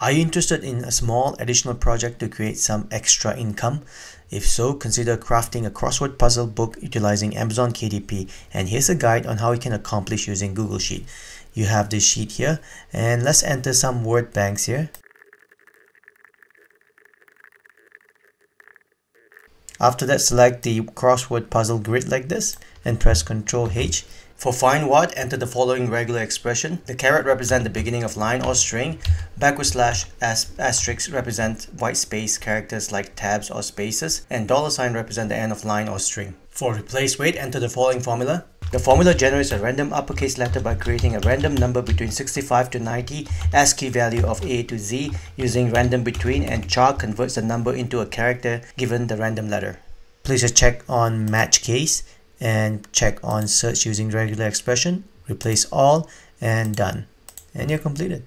Are you interested in a small additional project to create some extra income? If so, consider crafting a crossword puzzle book utilizing Amazon KDP and here's a guide on how you can accomplish using Google Sheet. You have this sheet here and let's enter some word banks here. After that, select the crossword puzzle grid like this and press Ctrl H for find what, enter the following regular expression. The caret represent the beginning of line or string. Backward slash asterisk represent white space characters like tabs or spaces. And dollar sign represent the end of line or string. For replace weight, enter the following formula. The formula generates a random uppercase letter by creating a random number between 65 to 90 ASCII value of A to Z. Using random between and char converts the number into a character given the random letter. Please check on match case and check on search using regular expression. Replace all and done. And you're completed